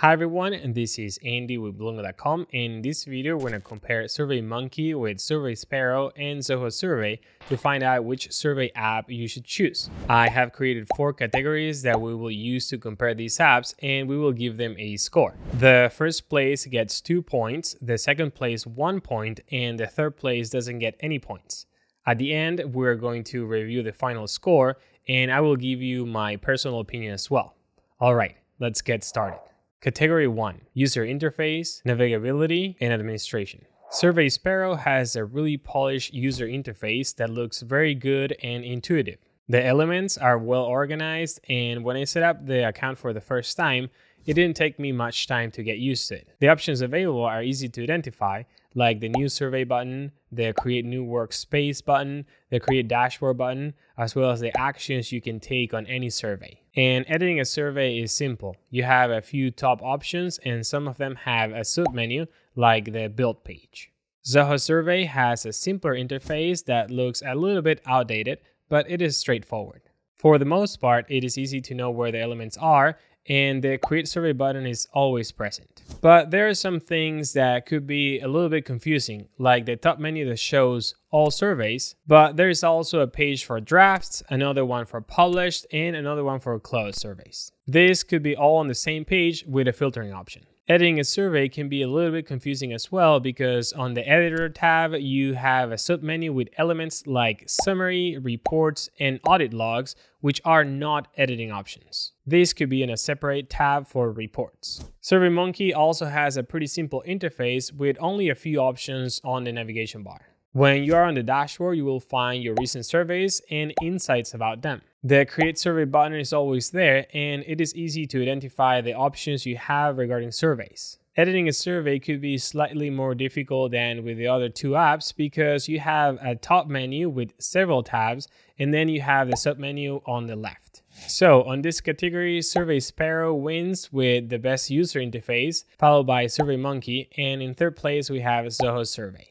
Hi everyone, and this is Andy with blungo.com. In this video, we're going to compare SurveyMonkey with Survey Sparrow and Zoho Survey to find out which survey app you should choose. I have created four categories that we will use to compare these apps, and we will give them a score. The first place gets two points, the second place one point, and the third place doesn't get any points. At the end, we're going to review the final score, and I will give you my personal opinion as well. All right, let's get started. Category 1 User Interface, Navigability, and Administration. Survey Sparrow has a really polished user interface that looks very good and intuitive. The elements are well organized, and when I set up the account for the first time, it didn't take me much time to get used to it. The options available are easy to identify, like the new survey button, the create new workspace button, the create dashboard button, as well as the actions you can take on any survey. And editing a survey is simple. You have a few top options and some of them have a submenu like the build page. Zoho Survey has a simpler interface that looks a little bit outdated, but it is straightforward. For the most part, it is easy to know where the elements are and the create survey button is always present. But there are some things that could be a little bit confusing, like the top menu that shows all surveys, but there is also a page for drafts, another one for published, and another one for closed surveys. This could be all on the same page with a filtering option. Editing a survey can be a little bit confusing as well because on the editor tab, you have a submenu with elements like summary, reports, and audit logs, which are not editing options. This could be in a separate tab for reports. SurveyMonkey also has a pretty simple interface with only a few options on the navigation bar. When you are on the dashboard, you will find your recent surveys and insights about them. The Create Survey button is always there, and it is easy to identify the options you have regarding surveys. Editing a survey could be slightly more difficult than with the other two apps because you have a top menu with several tabs, and then you have the submenu on the left. So on this category, Survey Sparrow wins with the best user interface, followed by SurveyMonkey, and in third place we have Zoho Survey.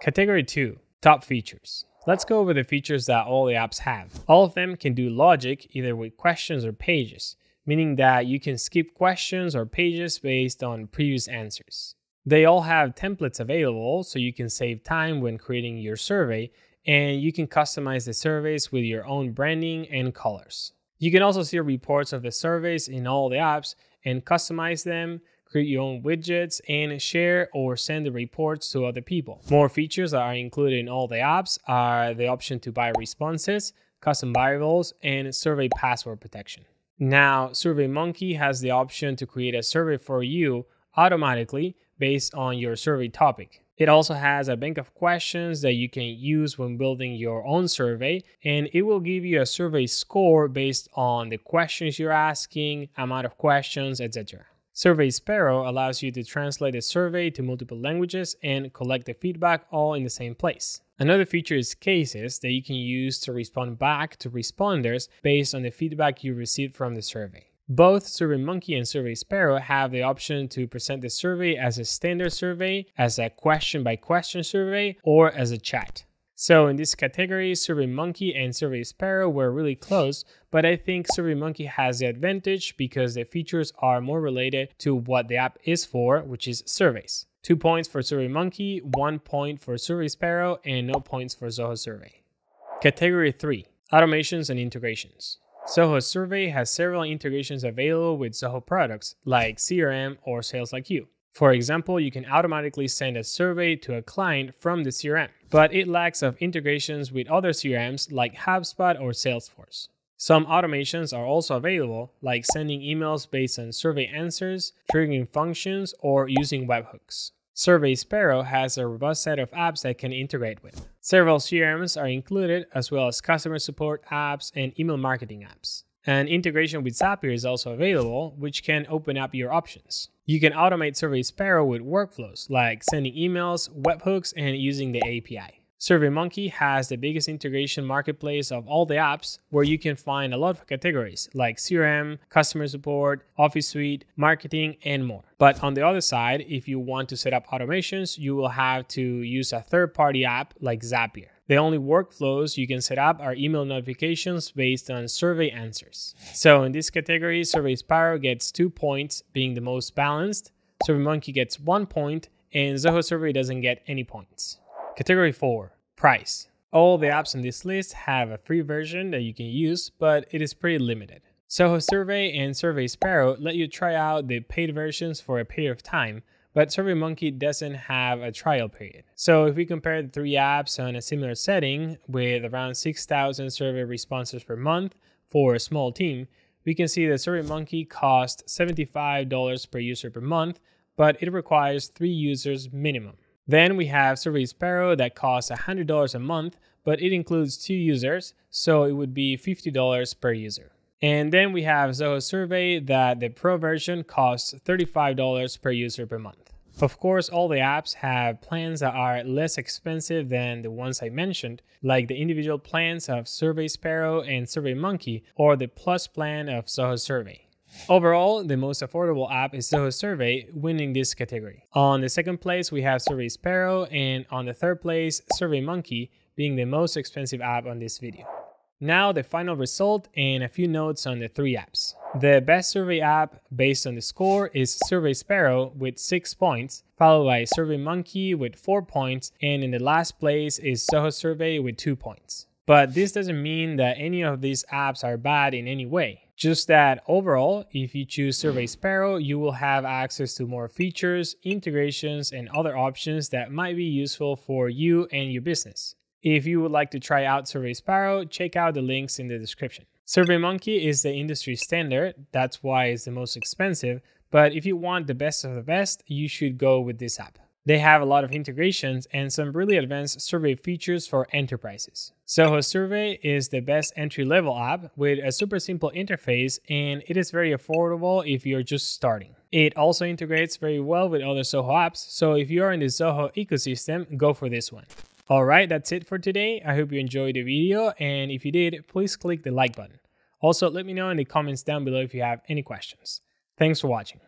Category 2 Top Features. Let's go over the features that all the apps have. All of them can do logic either with questions or pages, meaning that you can skip questions or pages based on previous answers. They all have templates available so you can save time when creating your survey and you can customize the surveys with your own branding and colors. You can also see reports of the surveys in all the apps and customize them create your own widgets, and share or send the reports to other people. More features that are included in all the apps are the option to buy responses, custom variables, and survey password protection. Now, SurveyMonkey has the option to create a survey for you automatically based on your survey topic. It also has a bank of questions that you can use when building your own survey, and it will give you a survey score based on the questions you're asking, amount of questions, etc. Survey Sparrow allows you to translate a survey to multiple languages and collect the feedback all in the same place. Another feature is cases that you can use to respond back to responders based on the feedback you received from the survey. Both SurveyMonkey and Survey Sparrow have the option to present the survey as a standard survey, as a question by question survey, or as a chat. So in this category, SurveyMonkey and Survey Sparrow were really close, but I think SurveyMonkey has the advantage because the features are more related to what the app is for, which is surveys. Two points for SurveyMonkey, one point for Survey Sparrow, and no points for Zoho Survey. Category 3 Automations and Integrations. Zoho Survey has several integrations available with Zoho products like CRM or SalesIQ. For example, you can automatically send a survey to a client from the CRM, but it lacks of integrations with other CRMs like HubSpot or Salesforce. Some automations are also available, like sending emails based on survey answers, triggering functions, or using webhooks. Survey Sparrow has a robust set of apps that can integrate with. Several CRMs are included, as well as customer support apps and email marketing apps. An integration with Zapier is also available, which can open up your options. You can automate Survey Sparrow with workflows like sending emails, webhooks, and using the API. SurveyMonkey has the biggest integration marketplace of all the apps where you can find a lot of categories like CRM, customer support, Office Suite, marketing, and more. But on the other side, if you want to set up automations, you will have to use a third party app like Zapier. The only workflows you can set up are email notifications based on survey answers. So in this category, Survey Sparrow gets two points, being the most balanced. SurveyMonkey gets one point, and Zoho Survey doesn't get any points. Category 4 Price. All the apps on this list have a free version that you can use, but it is pretty limited. Zoho Survey and Survey Sparrow let you try out the paid versions for a period of time, but SurveyMonkey doesn't have a trial period. So if we compare the three apps on a similar setting with around 6,000 survey responses per month for a small team, we can see that SurveyMonkey costs $75 per user per month, but it requires three users minimum. Then we have Survey Sparrow that costs $100 a month, but it includes two users, so it would be $50 per user. And then we have Zoho Survey that the pro version costs $35 per user per month. Of course, all the apps have plans that are less expensive than the ones I mentioned, like the individual plans of Survey Sparrow and SurveyMonkey, or the Plus plan of Zoho Survey. Overall, the most affordable app is Zoho Survey, winning this category. On the second place, we have Survey Sparrow, and on the third place, SurveyMonkey, being the most expensive app on this video. Now, the final result and a few notes on the three apps. The best survey app based on the score is Survey Sparrow with 6 points, followed by SurveyMonkey with 4 points, and in the last place is Zoho Survey with 2 points. But this doesn't mean that any of these apps are bad in any way. Just that overall, if you choose Survey Sparrow, you will have access to more features, integrations, and other options that might be useful for you and your business. If you would like to try out Survey Sparrow, check out the links in the description. SurveyMonkey is the industry standard, that's why it's the most expensive, but if you want the best of the best, you should go with this app. They have a lot of integrations and some really advanced survey features for enterprises. Zoho Survey is the best entry level app with a super simple interface and it is very affordable if you're just starting. It also integrates very well with other Zoho apps, so if you are in the Zoho ecosystem, go for this one. Alright, that's it for today. I hope you enjoyed the video and if you did, please click the like button. Also, let me know in the comments down below if you have any questions. Thanks for watching.